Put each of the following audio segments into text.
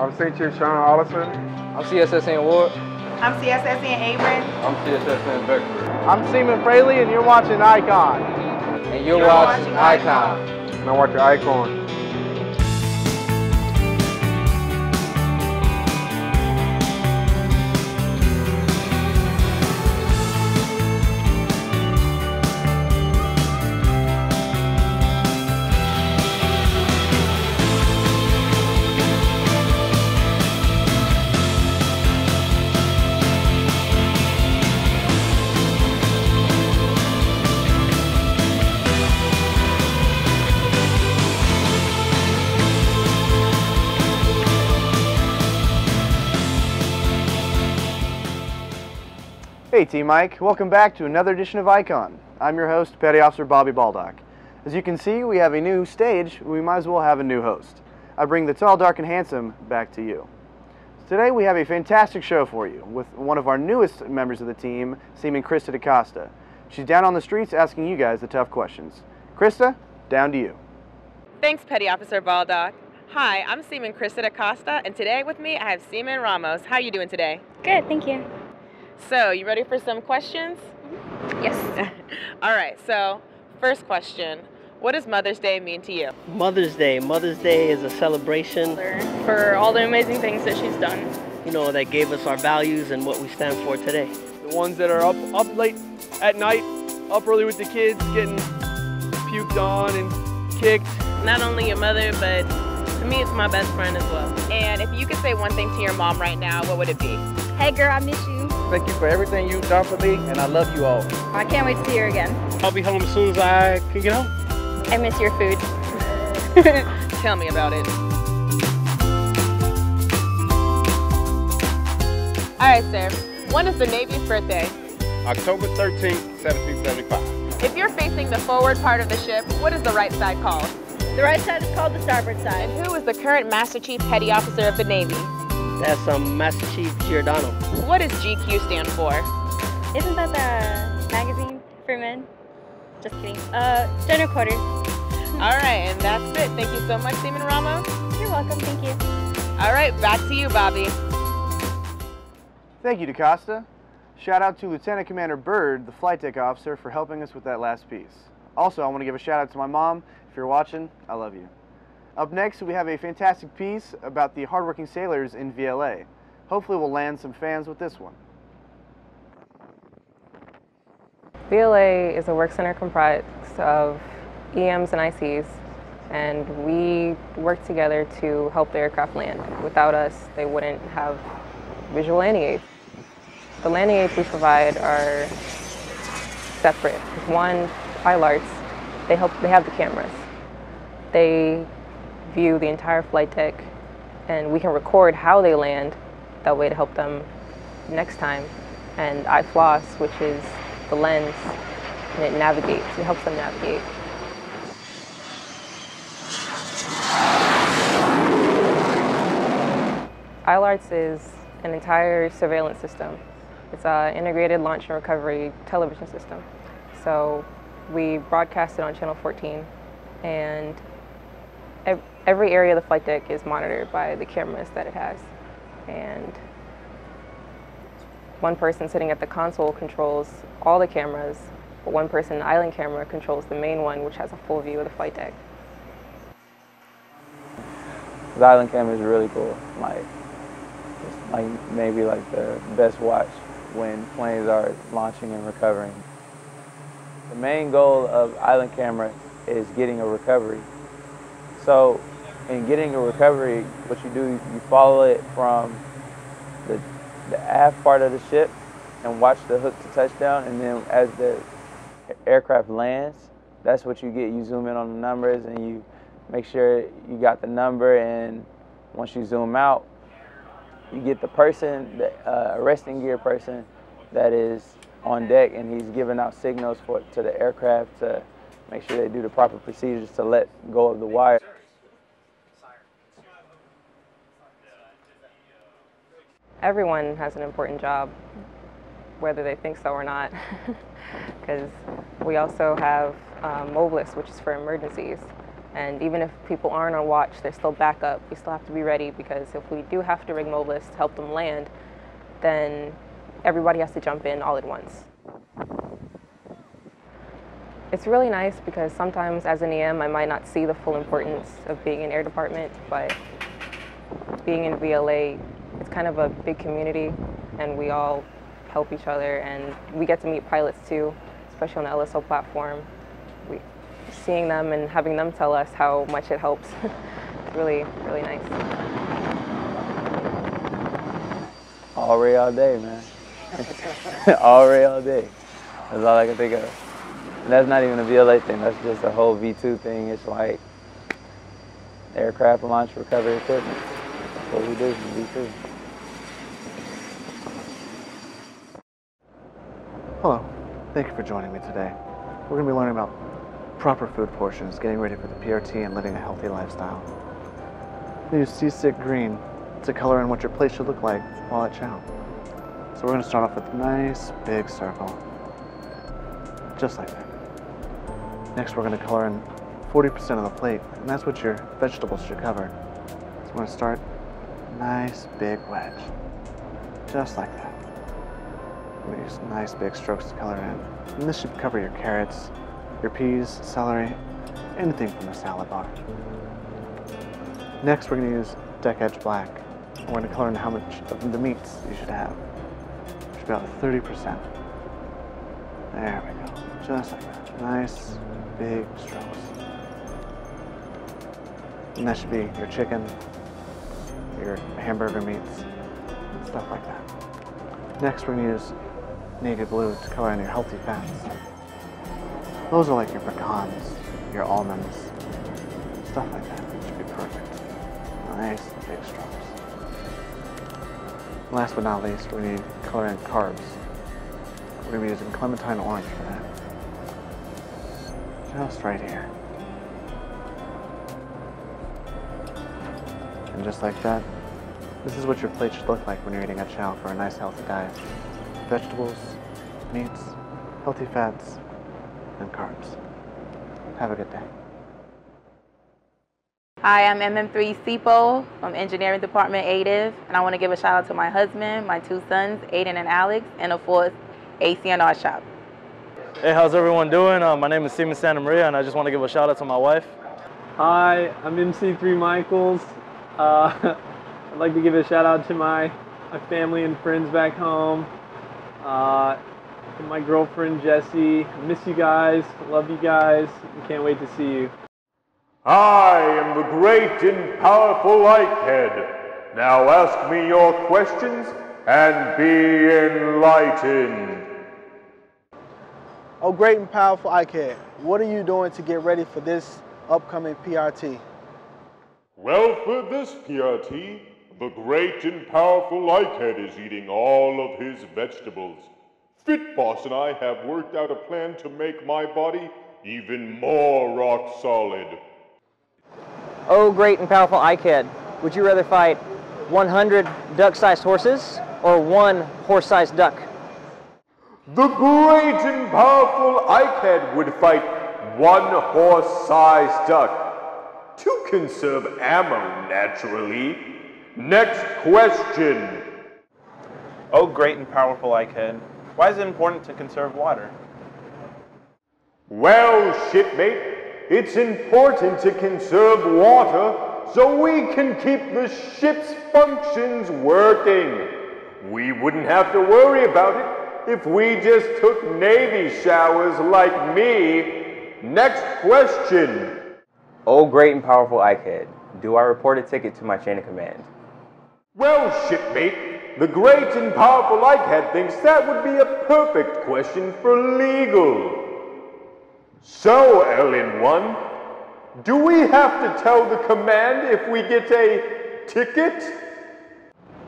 I'm St. Chief Sean Allison. I'm CSSN Ward. I'm CSSN Abram. I'm CSSN Beckford. I'm Seaman Fraley, and you're watching Ike On. And you're, you're watching, watching Ike On. Icon. And I'm watching Ike On. Hey Team Mike, welcome back to another edition of Ike On. I'm your host, Petty Officer Bobby Baldock. As you can see, we have a new stage, we might as well have a new host. I bring the tall, dark, and handsome back to you. Today we have a fantastic show for you with one of our newest members of the team, Seaman Krista DaCosta. She's down on the streets asking you guys the tough questions. Krista, down to you. Thanks, Petty Officer Baldock. Hi, I'm Seaman Krista DaCosta, and today with me I have Seaman Ramos. How are you doing today? Good, thank you. So, you ready for some questions? Mm-hmm. Yes. All right, so first question What does Mother's Day mean to you? Mother's Day. Mother's Day is a celebration for all the amazing things that she's done. You know, that gave us our values and what we stand for today. The ones that are up, up late at night, up early with the kids, getting puked on and kicked. Not only your mother, but to me, it's my best friend as well. And if you could say one thing to your mom right now, what would it be? Hey girl, I miss you. Thank you for everything you've done for me, and I love you all. I can't wait to see her again. I'll be home as soon as I can get home. I miss your food. Tell me about it. All right, sir. When is the Navy's birthday? October 13th, 1775. If you're facing the forward part of the ship, what is the right side called? The right side is called the starboard side. And who is the current Master Chief Petty Officer of the Navy? That's um, Master Chief Giordano. What does GQ stand for? Isn't that the magazine for men? Just kidding. Uh, General Quarters. All right, and that's it. Thank you so much, Seaman Ramos. You're welcome. Thank you. All right, back to you, Bobby. Thank you, DaCosta. Shout out to Lieutenant Commander Bird, the flight deck officer, for helping us with that last piece. Also, I want to give a shout out to my mom. If you're watching, I love you. Up next, we have a fantastic piece about the hardworking sailors in VLA. Hopefully, we'll land some fans with this one. VLA is a work center comprised of EMs and ICs, and we work together to help the aircraft land. Without us, they wouldn't have visual landing aids. The landing aids we provide are separate. One, ILARTs, they help. They have the cameras. They view the entire flight deck, and we can record how they land. That way, to help them next time. And IFLOLS, which is the lens, and it navigates. It helps them navigate. ILARTS is an entire surveillance system. It's an integrated launch and recovery television system. So we broadcast it on Channel 14, and every area of the flight deck is monitored by the cameras that it has. And one person sitting at the console controls all the cameras, but one person, in the island camera, controls the main one, which has a full view of the flight deck. The island camera is really cool. Like, it's like maybe like the best watch when planes are launching and recovering. The main goal of island camera is getting a recovery. So in getting a recovery, what you do, you follow it from the, the aft part of the ship and watch the hook to touchdown. And then as the aircraft lands, that's what you get. You zoom in on the numbers and you make sure you got the number. And once you zoom out, you get the person, the uh, arresting gear person that is on deck and he's giving out signals for to the aircraft to make sure they do the proper procedures to let go of the wire. Everyone has an important job, whether they think so or not, because we also have um, MOVLAS, which is for emergencies. And even if people aren't on watch, they're still backup. We still have to be ready because if we do have to rig MOVLAS to help them land, then everybody has to jump in all at once. It's really nice because sometimes as an EM, I might not see the full importance of being in air department, but being in VLA, it's kind of a big community and we all help each other and we get to meet pilots too, especially on the LSO platform. We, seeing them and having them tell us how much it helps, it's really, really nice. ALRE all day, man. ALRE all day. That's all I can think of. And that's not even a VLA thing, that's just a whole V2 thing. It's like aircraft launch recovery equipment. What we do in V2. Hello, thank you for joining me today. We're going to be learning about proper food portions, getting ready for the PRT, and living a healthy lifestyle. Use Seasick Green to color in what your plate should look like while at chow. So we're going to start off with a nice big circle, just like that. Next we're going to color in 40% of the plate, and that's what your vegetables should cover. So we're going to start nice big wedge, just like that. Use nice big strokes to color in. And this should cover your carrots, your peas, celery, anything from the salad bar. Next, we're going to use deck edge black. We're to color in how much of the meats you should have. It should be about 30%. There we go. Just like that. Nice, big strokes. And that should be your chicken, your hamburger meats, stuff like that. Next, we're to use navy blue to color in your healthy fats. Those are like your pecans, your almonds, stuff like that. It should be perfect. Nice big strokes. Last but not least, we need color in carbs. We're going to be using clementine orange for that. Just right here. And just like that, this is what your plate should look like when you're eating a chow for a nice healthy diet. Vegetables, meats, healthy fats, and carbs. Have a good day. Hi, I'm MM3 Sipo from Engineering Department ADIV, and I want to give a shout out to my husband, my two sons, Aiden and Alex, and of course, ACNR Shop. Hey, how's everyone doing? Uh, my name is Seaman Santa Maria, and I just want to give a shout out to my wife. Hi, I'm MC3 Michaels. Uh, I'd like to give a shout out to my, my family and friends back home. Uh, to my girlfriend Jessie. I miss you guys. Love you guys. and Can't wait to see you. I am the great and powerful Ikehead. Now ask me your questions and be enlightened. Oh, great and powerful Ikehead, what are you doing to get ready for this upcoming PRT? Well, for this PRT, the great and powerful Ikehead is eating all of his vegetables. Fit Boss and I have worked out a plan to make my body even more rock solid. Oh, great and powerful Ikehead, would you rather fight 100 duck-sized horses or one horse-sized duck? The great and powerful Ikehead would fight one horse-sized duck to conserve ammo, naturally. Next question. Oh, great and powerful Ikehead, why is it important to conserve water? Well, shipmate, it's important to conserve water so we can keep the ship's functions working. We wouldn't have to worry about it if we just took Navy showers like me. Next question. Oh, great and powerful Ikehead, do I report a ticket to my chain of command? Well, shipmate, the great and powerful Ikehead thinks that would be a perfect question for legal. So, LN1, do we have to tell the command if we get a ticket?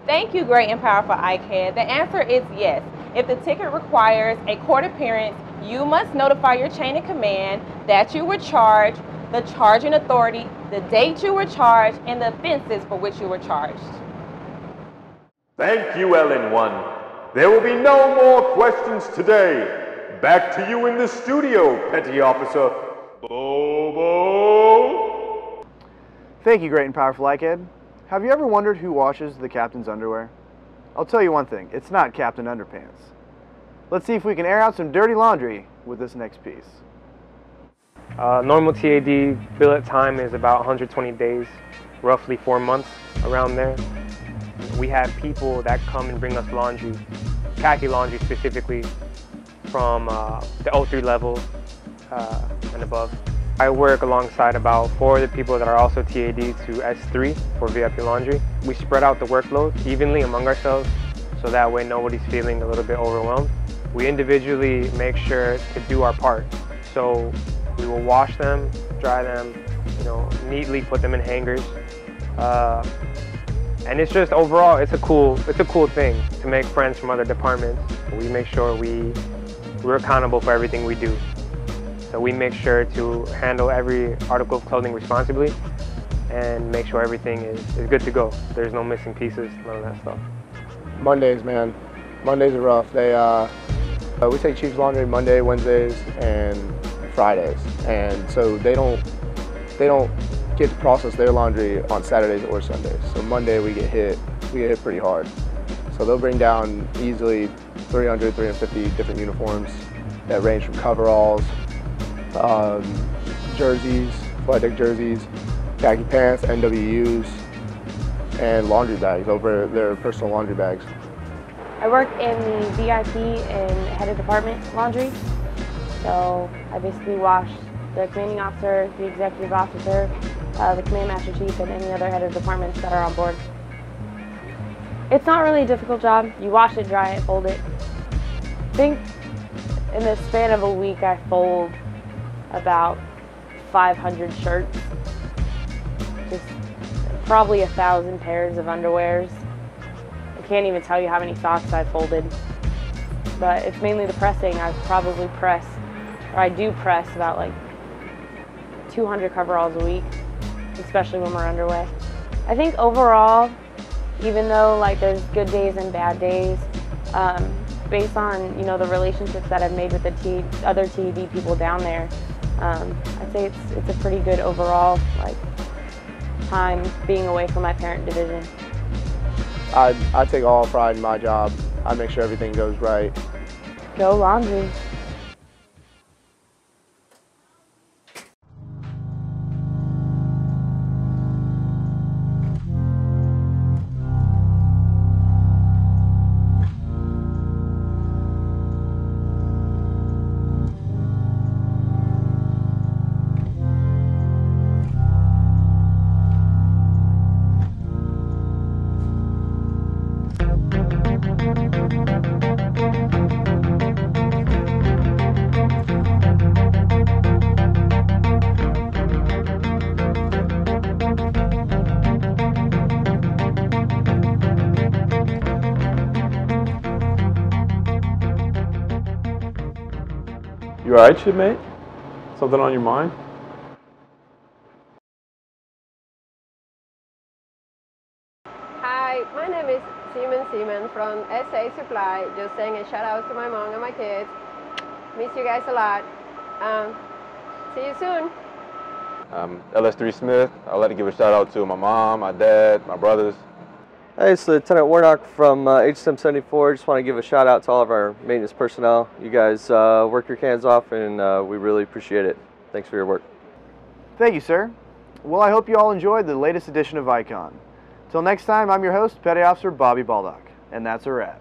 Thank you, great and powerful Ikehead. The answer is yes. If the ticket requires a court appearance, you must notify your chain of command that you were charged, the charging authority, the date you were charged, and the offenses for which you were charged. Thank you, LN1. There will be no more questions today. Back to you in the studio, Petty Officer Bobo Thank you, great and powerful Ikehead. Have you ever wondered who washes the captain's underwear? I'll tell you one thing, it's not Captain Underpants. Let's see if we can air out some dirty laundry with this next piece. Uh, normal TAD billet time is about 120 days, roughly four months, around there. We have people that come and bring us laundry, khaki laundry specifically, from uh, the O3 level uh, and above. I work alongside about four of the people that are also TAD to S3 for VIP laundry. We spread out the workload evenly among ourselves so that way nobody's feeling a little bit overwhelmed. We individually make sure to do our part. So we will wash them, dry them, you know, neatly put them in hangers. Uh, and it's just overall, it's a cool, it's a cool thing to make friends from other departments. We make sure we, we're accountable for everything we do. So we make sure to handle every article of clothing responsibly and make sure everything is, is good to go. There's no missing pieces, none of that stuff. Mondays, man. Mondays are rough. They, uh, uh, we take Chiefs laundry Monday, Wednesdays, and Fridays, and so they don't they don't get to process their laundry on Saturdays or Sundays. So Monday we get hit, we get hit pretty hard. So they'll bring down easily 300, 350 different uniforms that range from coveralls, um, jerseys, flight deck jerseys, khaki pants, NWUs, and laundry bags over their personal laundry bags. I work in the VIP and head of department laundry. So I basically wash the commanding officer, the executive officer, uh, the command master chief, and any other head of departments that are on board. It's not really a difficult job. You wash it, dry it, fold it. I think in the span of a week I fold about 500 shirts, just probably a thousand pairs of underwears. I can't even tell you how many socks I've folded, but it's mainly the pressing. I've probably pressed, or I do press about like 200 coveralls a week, especially when we're underway. I think overall, even though like there's good days and bad days, um, based on you know the relationships that I've made with the T other TAD people down there, um, I'd say it's it's a pretty good overall like time being away from my parent division. I, I take all pride in my job. I make sure everything goes right. Go laundry. You alright, shipmate? Something on your mind? Hi, my name is Simon Simon from SA Supply. Just saying a shout out to my mom and my kids. Miss you guys a lot. Um, see you soon. Um, LS3 Smith, I'd like to give a shout out to my mom, my dad, my brothers. Hey, it's Lieutenant Warnock from uh, HSM 74. Just want to give a shout out to all of our maintenance personnel. You guys uh, work your cans off and uh, we really appreciate it. Thanks for your work. Thank you, sir. Well, I hope you all enjoyed the latest edition of Ike On. Till next time, I'm your host, Petty Officer Bobby Baldock, and that's a wrap.